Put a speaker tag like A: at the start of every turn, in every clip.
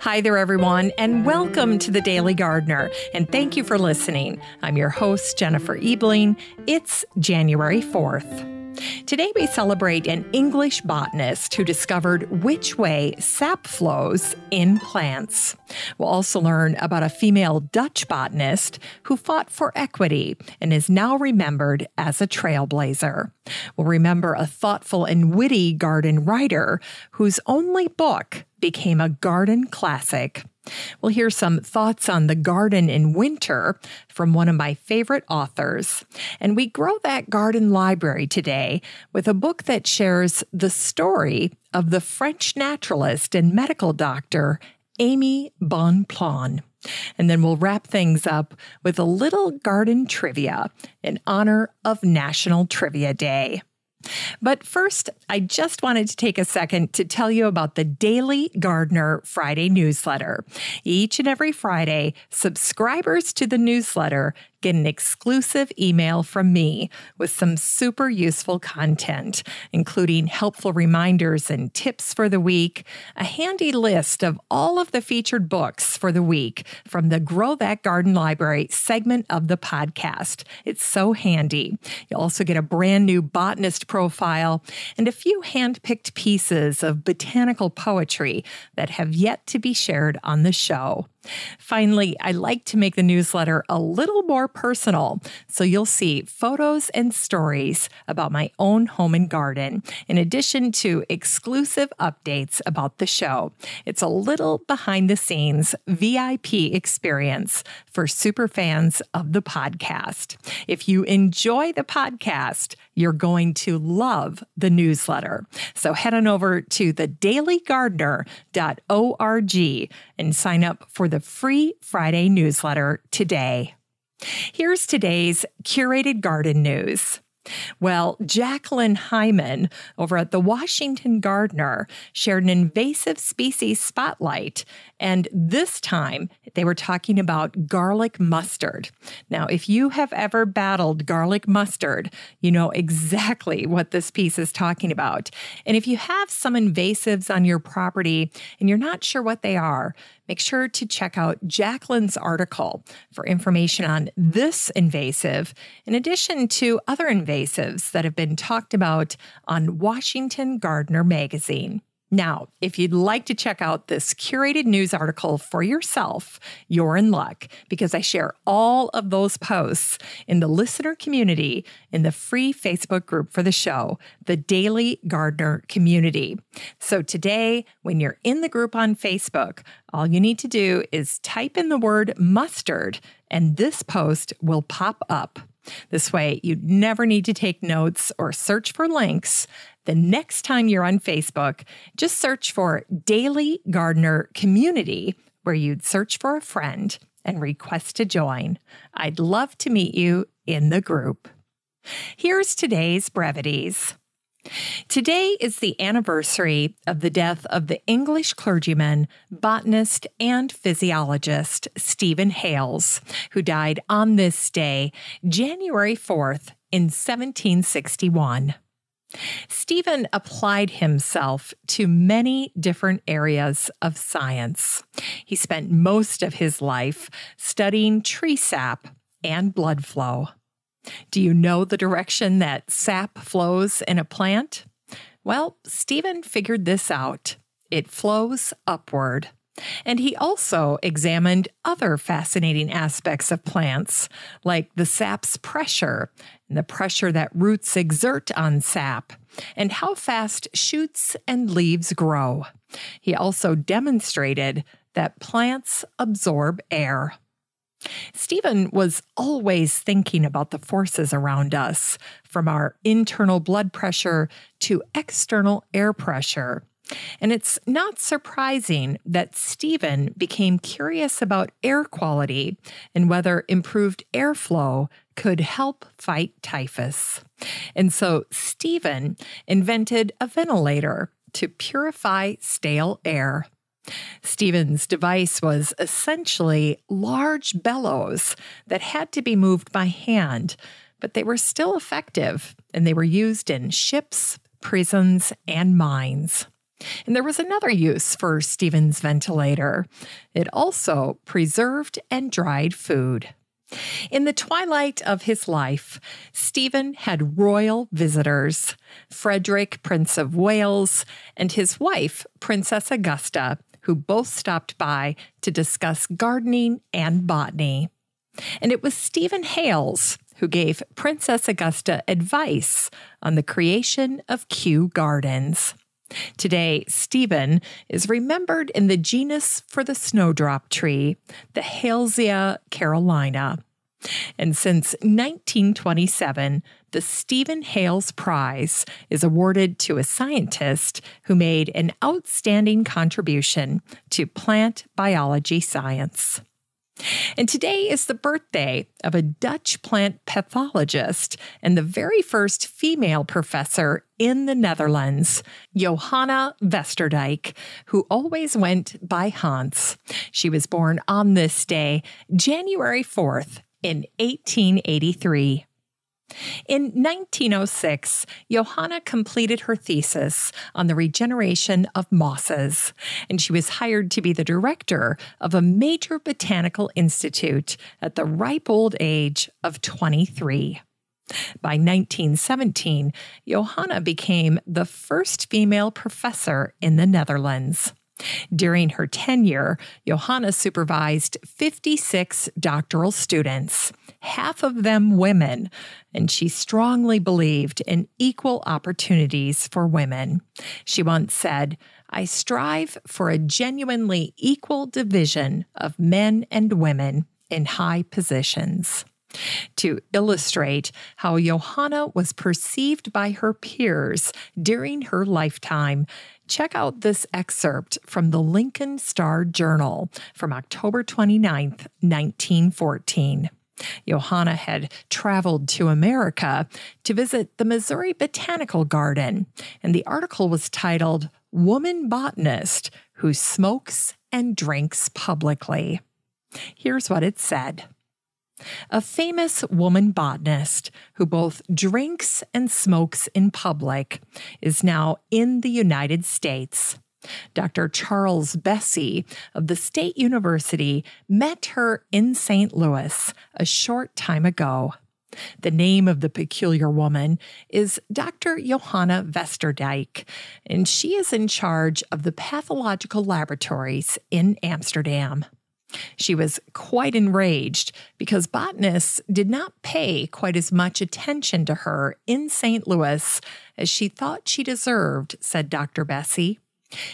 A: Hi there, everyone, and welcome to the Daily Gardener. And thank you for listening. I'm your host, Jennifer Ebling. It's January 4th. Today, we celebrate an English botanist who discovered which way sap flows in plants. We'll also learn about a female Dutch botanist who fought for equity and is now remembered as a trailblazer. We'll remember a thoughtful and witty garden writer whose only book became a garden classic. We'll hear some thoughts on the garden in winter from one of my favorite authors. And we grow that garden library today with a book that shares the story of the French naturalist and medical doctor Aimé Bonpland. And then we'll wrap things up with a little garden trivia in honor of National Trivia Day. But first, I just wanted to take a second to tell you about the Daily Gardener Friday newsletter. Each and every Friday, subscribers to the newsletter get an exclusive email from me with some super useful content, including helpful reminders and tips for the week, a handy list of all of the featured books for the week from the Grow That Garden Library segment of the podcast. It's so handy. You'll also get a brand new botanist profile and a few hand-picked pieces of botanical poetry that have yet to be shared on the show. Finally, I like to make the newsletter a little more personal, so you'll see photos and stories about my own home and garden, in addition to exclusive updates about the show. It's a little behind the scenes VIP experience for super fans of the podcast. If you enjoy the podcast, you're going to love the newsletter. So head on over to thedailygardener.org and sign up for the free Friday newsletter today. Here's today's curated garden news. Well, Jacqueline Hyman over at the Washington Gardener shared an invasive species spotlight. And this time they were talking about garlic mustard. Now, if you have ever battled garlic mustard, you know exactly what this piece is talking about. And if you have some invasives on your property and you're not sure what they are, make sure to check out Jacqueline's article for information on this invasive, in addition to other invasives that have been talked about on Washington Gardener magazine. Now, if you'd like to check out this curated news article for yourself, you're in luck because I share all of those posts in the listener community in the free Facebook group for the show, the Daily Gardener Community. So today, when you're in the group on Facebook, all you need to do is type in the word mustard and this post will pop up. This way, you never need to take notes or search for links. The next time you're on Facebook, just search for Daily Gardener Community, where you'd search for a friend and request to join. I'd love to meet you in the group. Here's today's brevities. Today is the anniversary of the death of the English clergyman, botanist, and physiologist Stephen Hales, who died on this day, January 4th, in 1761. Stephen applied himself to many different areas of science. He spent most of his life studying tree sap and blood flow. Do you know the direction that sap flows in a plant? Well, Stephen figured this out. It flows upward. And he also examined other fascinating aspects of plants, like the sap's pressure and the pressure that roots exert on sap, and how fast shoots and leaves grow. He also demonstrated that plants absorb air. Stephen was always thinking about the forces around us, from our internal blood pressure to external air pressure. And it's not surprising that Stephen became curious about air quality and whether improved airflow could help fight typhus. And so Stephen invented a ventilator to purify stale air. Stephen's device was essentially large bellows that had to be moved by hand, but they were still effective and they were used in ships, prisons, and mines. And there was another use for Stephen's ventilator. It also preserved and dried food. In the twilight of his life, Stephen had royal visitors Frederick, Prince of Wales, and his wife, Princess Augusta, who both stopped by to discuss gardening and botany. And it was Stephen Hales who gave Princess Augusta advice on the creation of Kew Gardens. Today, Stephen is remembered in the genus for the snowdrop tree, the Halesia carolina. And since 1927, the Stephen Hales Prize is awarded to a scientist who made an outstanding contribution to plant biology science. And today is the birthday of a Dutch plant pathologist and the very first female professor in the Netherlands, Johanna Westerdijk, who always went by Hans. She was born on this day, January 4th, in 1883. In 1906, Johanna completed her thesis on the regeneration of mosses, and she was hired to be the director of a major botanical institute at the ripe old age of 23. By 1917, Johanna became the first female professor in the Netherlands. During her tenure, Johanna supervised 56 doctoral students, half of them women, and she strongly believed in equal opportunities for women. She once said, I strive for a genuinely equal division of men and women in high positions. To illustrate how Johanna was perceived by her peers during her lifetime, check out this excerpt from the Lincoln Star Journal from October 29, 1914. Johanna had traveled to America to visit the Missouri Botanical Garden, and the article was titled Woman Botanist Who Smokes and Drinks Publicly. Here's what it said. A famous woman botanist who both drinks and smokes in public is now in the United States. Dr. Charles Bessey of the State University met her in St. Louis a short time ago. The name of the peculiar woman is Dr. Johanna Westerdijk, and she is in charge of the pathological laboratories in Amsterdam. She was quite enraged because botanists did not pay quite as much attention to her in St. Louis as she thought she deserved, said Dr. Bessey.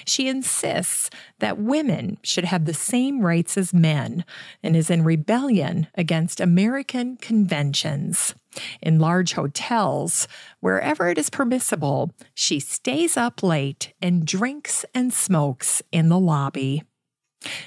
A: She insists that women should have the same rights as men and is in rebellion against American conventions. In large hotels, wherever it is permissible, she stays up late and drinks and smokes in the lobby.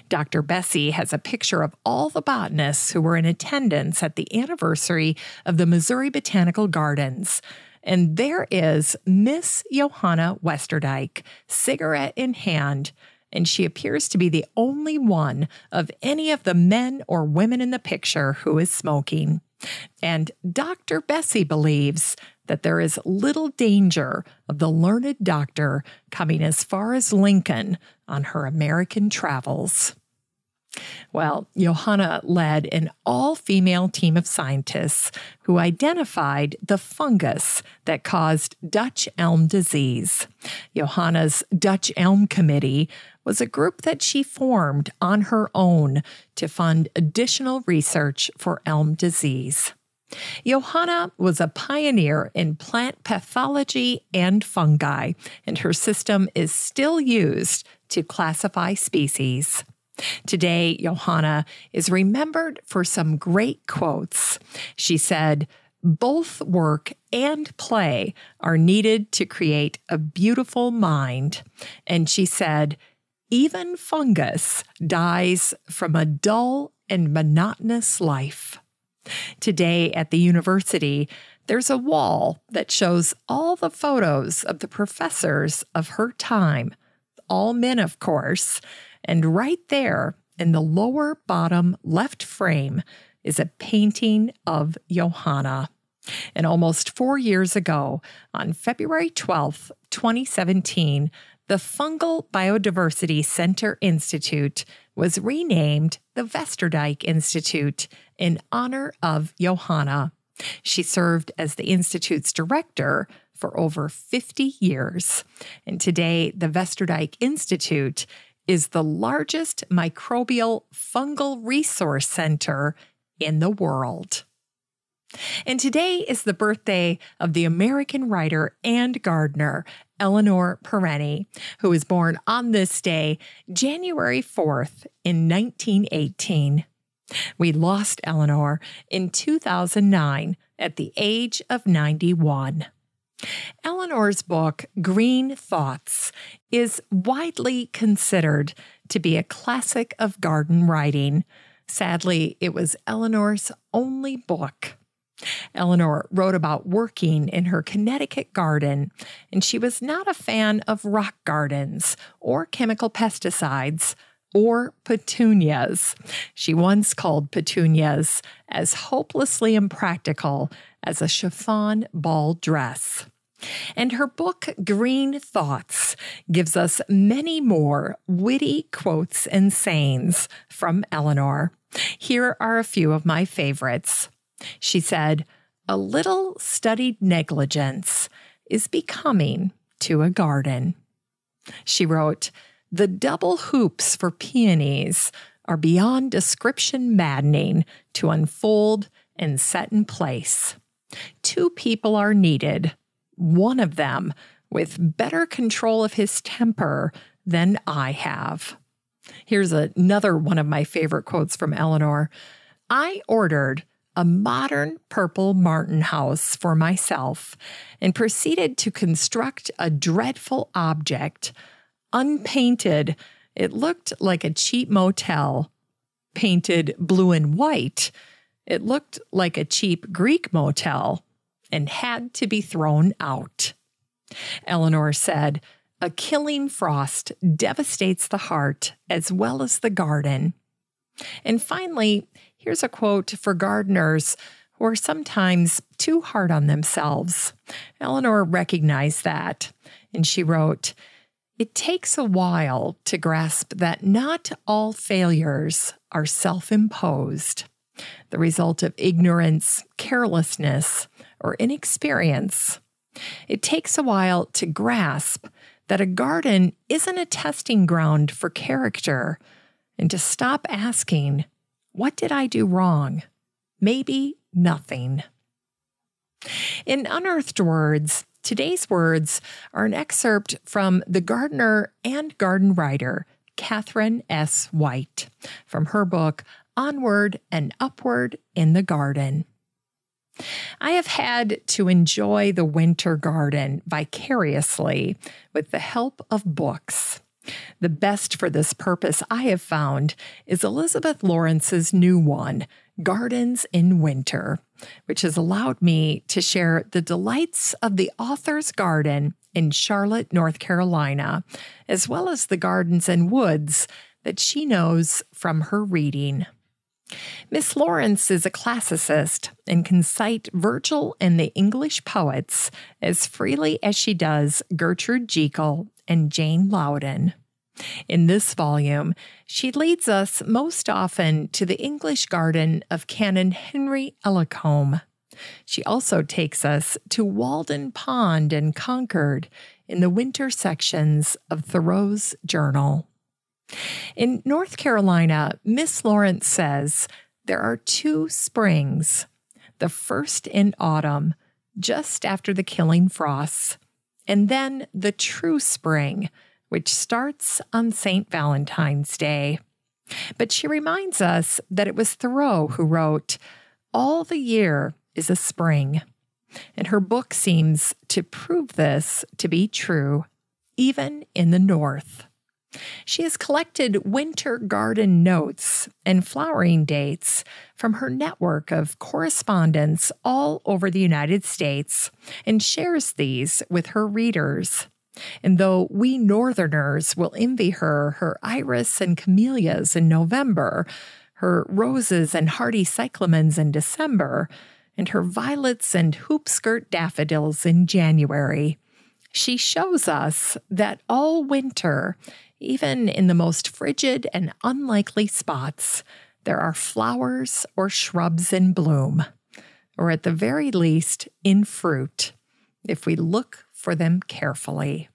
A: Dr. Bessey has a picture of all the botanists who were in attendance at the anniversary of the Missouri Botanical Gardens. And there is Miss Johanna Westerdijk, cigarette in hand, and she appears to be the only one of any of the men or women in the picture who is smoking. And Dr. Bessey believes that there is little danger of the learned doctor coming as far as Lincoln on her American travels. Well, Johanna led an all female team of scientists who identified the fungus that caused Dutch elm disease. Johanna's Dutch Elm Committee was a group that she formed on her own to fund additional research for elm disease. Johanna was a pioneer in plant pathology and fungi, and her system is still used to classify species. Today, Johanna is remembered for some great quotes. She said, both work and play are needed to create a beautiful mind. And she said, even fungus dies from a dull and monotonous life. Today at the university, there's a wall that shows all the photos of the professors of her time, all men, of course. And right there in the lower bottom left frame is a painting of Johanna. And almost four years ago, on February 12th, 2017, the Fungal Biodiversity Center Institute was renamed the Westerdijk Institute in honor of Johanna. She served as the Institute's director for over 50 years. And today, the Westerdijk Institute is the largest microbial fungal resource center in the world. And today is the birthday of the American writer and gardener, Eleanor Perenyi, who was born on this day, January 4th, in 1918. We lost Eleanor in 2009 at the age of 91. Eleanor's book, Green Thoughts, is widely considered to be a classic of garden writing. Sadly, it was Eleanor's only book. Eleanor wrote about working in her Connecticut garden, and she was not a fan of rock gardens or chemical pesticides or petunias. She once called petunias as hopelessly impractical as a chiffon ball dress. And her book, Green Thoughts, gives us many more witty quotes and sayings from Eleanor. Here are a few of my favorites. She said, A little studied negligence is becoming to a garden. She wrote, The double hoops for peonies are beyond description maddening to unfold and set in place. Two people are needed, one of them with better control of his temper than I have. Here's another one of my favorite quotes from Eleanor. I ordered a modern purple Martin house for myself and proceeded to construct a dreadful object. Unpainted, it looked like a cheap motel. Painted blue and white, it looked like a cheap Greek motel and had to be thrown out. Eleanor said, A killing frost devastates the heart as well as the garden. And finally, Here's a quote for gardeners who are sometimes too hard on themselves. Eleanor recognized that, and she wrote, It takes a while to grasp that not all failures are self imposed, the result of ignorance, carelessness, or inexperience. It takes a while to grasp that a garden isn't a testing ground for character and to stop asking, what did I do wrong? Maybe nothing. In Unearthed Words, today's words are an excerpt from the gardener and garden writer Katharine S. White from her book Onward and Upward in the Garden. I have had to enjoy the winter garden vicariously with the help of books. The best for this purpose I have found is Elizabeth Lawrence's new one, Gardens in Winter, which has allowed me to share the delights of the author's garden in Charlotte, North Carolina, as well as the gardens and woods that she knows from her reading. Miss Lawrence is a classicist and can cite Virgil and the English poets as freely as she does Gertrude Jekyll and Jane Loudon. In this volume, she leads us most often to the English garden of Canon Henry Ellacombe. She also takes us to Walden Pond and Concord in the winter sections of Thoreau's journal. In North Carolina, Miss Lawrence says there are two springs, the first in autumn, just after the killing frosts, and then the true spring, which starts on St. Valentine's Day. But she reminds us that it was Thoreau who wrote, All the year is a spring. And her book seems to prove this to be true, even in the North. She has collected winter garden notes and flowering dates from her network of correspondents all over the United States and shares these with her readers. And though we Northerners will envy her her iris and camellias in November, her roses and hardy cyclamens in December, and her violets and hoop skirt daffodils in January, she shows us that all winter, even in the most frigid and unlikely spots, there are flowers or shrubs in bloom, or at the very least, in fruit, if we look for them carefully.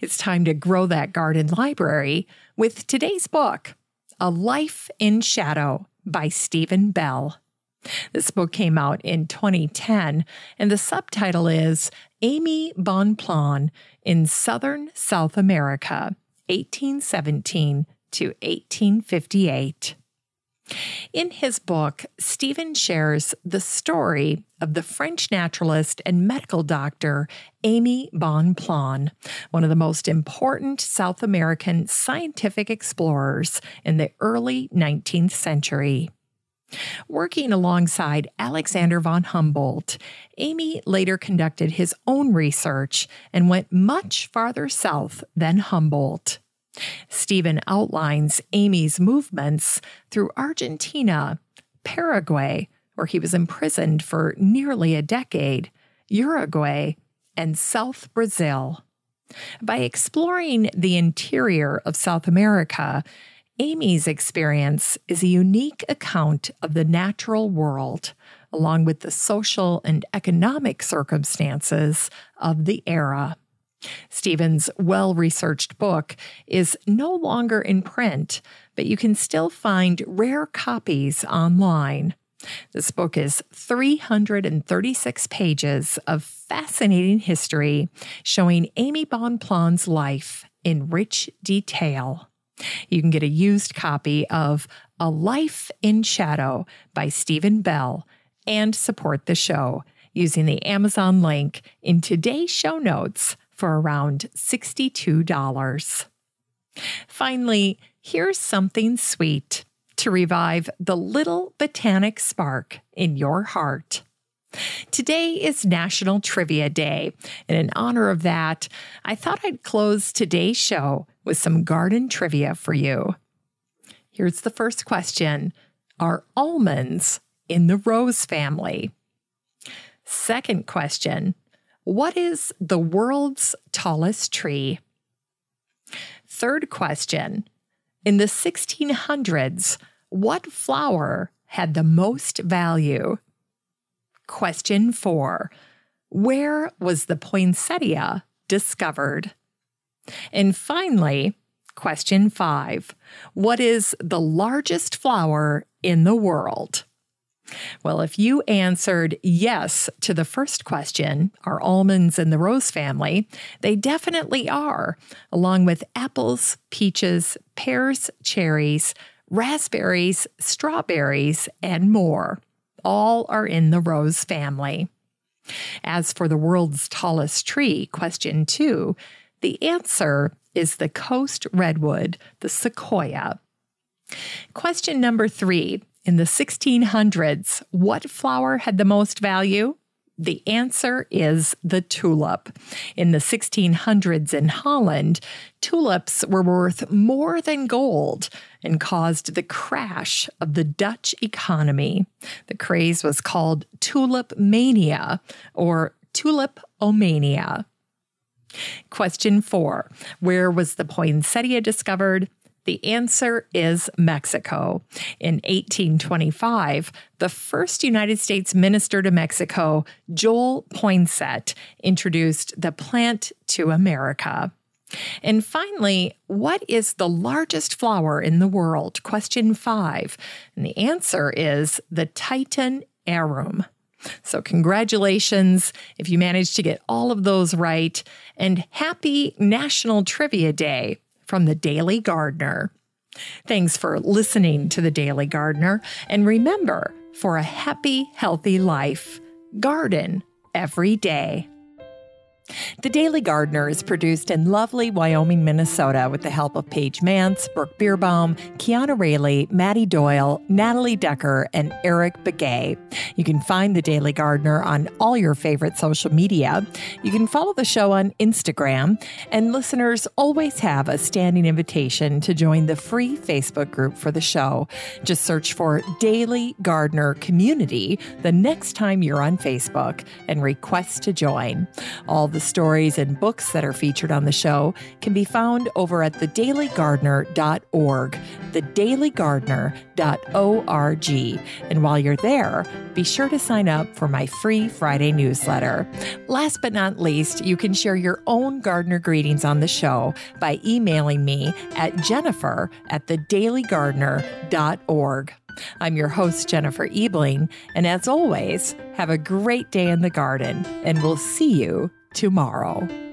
A: It's time to grow that garden library with today's book, A Life in Shadow by Stephen Bell. This book came out in 2010, and the subtitle is Aimé Bonpland in Southern South America, 1817 to 1858. In his book, Stephen shares the story of the French naturalist and medical doctor Aimé Bonpland, one of the most important South American scientific explorers in the early 19th century. Working alongside Alexander von Humboldt, Aimé later conducted his own research and went much farther south than Humboldt. Stephen outlines Aimé's movements through Argentina, Paraguay, where he was imprisoned for nearly a decade, Uruguay, and South Brazil. By exploring the interior of South America, Aimé's experience is a unique account of the natural world, along with the social and economic circumstances of the era. Stephen's well researched book is no longer in print, but you can still find rare copies online. This book is 336 pages of fascinating history showing Aimé Bonpland's life in rich detail. You can get a used copy of A Life in Shadow by Stephen Bell and support the show using the Amazon link in today's show notes for around $62. Finally, here's something sweet to revive the little botanic spark in your heart. Today is National Trivia Day, and in honor of that, I thought I'd close today's show with some garden trivia for you. Here's the first question Are almonds in the rose family? Second question what is the world's tallest tree? Third question In the 1600s, what flower had the most value? Question four Where was the poinsettia discovered? And finally, question five What is the largest flower in the world? Well, if you answered yes to the first question, are almonds in the rose family? They definitely are, along with apples, peaches, pears, cherries, raspberries, strawberries, and more. All are in the rose family. As for the world's tallest tree, question two, the answer is the coast redwood, the sequoia. Question number three in the 1600s, what flower had the most value? The answer is the tulip. In the 1600s in Holland, tulips were worth more than gold and caused the crash of the Dutch economy. The craze was called tulip mania or tulipomania. Question four Where was the poinsettia discovered? The answer is Mexico. In 1825, the first United States minister to Mexico, Joel Poinsett, introduced the plant to America. And finally, what is the largest flower in the world? Question five. And the answer is the Titan arum. So, congratulations if you managed to get all of those right, and happy National Trivia Day from the Daily Gardener. Thanks for listening to the Daily Gardener. And remember, for a happy, healthy life, garden every day. The Daily Gardener is produced in lovely Wyoming, Minnesota, with the help of Paige Mance, Brooke Beerbaum, Kiana Rayleigh, Maddie Doyle, Natalie Decker, and Eric Begay. You can find The Daily Gardener on all your favorite social media. You can follow the show on Instagram, and listeners always have a standing invitation to join the free Facebook group for the show. Just search for Daily Gardener Community the next time you're on Facebook and request to join. All the stories and books that are featured on the show can be found over at thedailygardener.org, thedailygardener.org. And while you're there, be sure to sign up for my free Friday newsletter. Last but not least, you can share your own gardener greetings on the show by emailing me at jennifer at thedailygardener.org. I'm your host, Jennifer Ebling, and as always, have a great day in the garden, and we'll see you tomorrow.